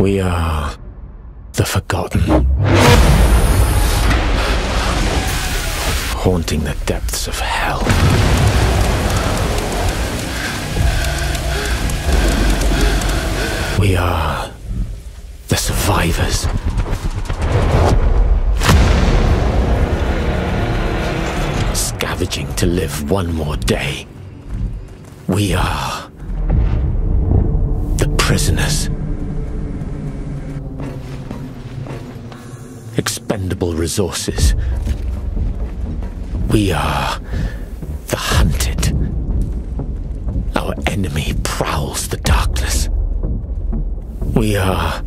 We are the forgotten. Haunting the depths of hell. We are the survivors. Scavenging to live one more day. We are the prisoners. Expendable resources. We are the hunted. Our enemy prowls the darkness. We are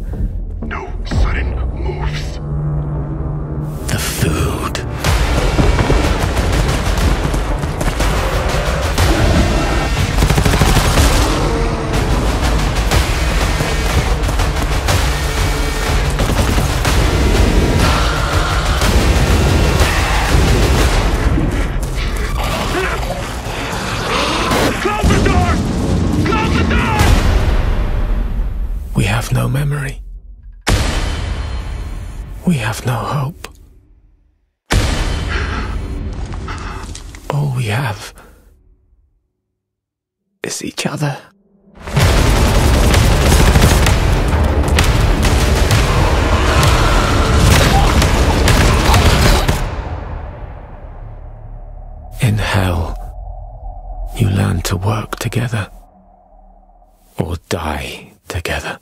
memory. We have no hope. All we have is each other. In hell, you learn to work together or die together.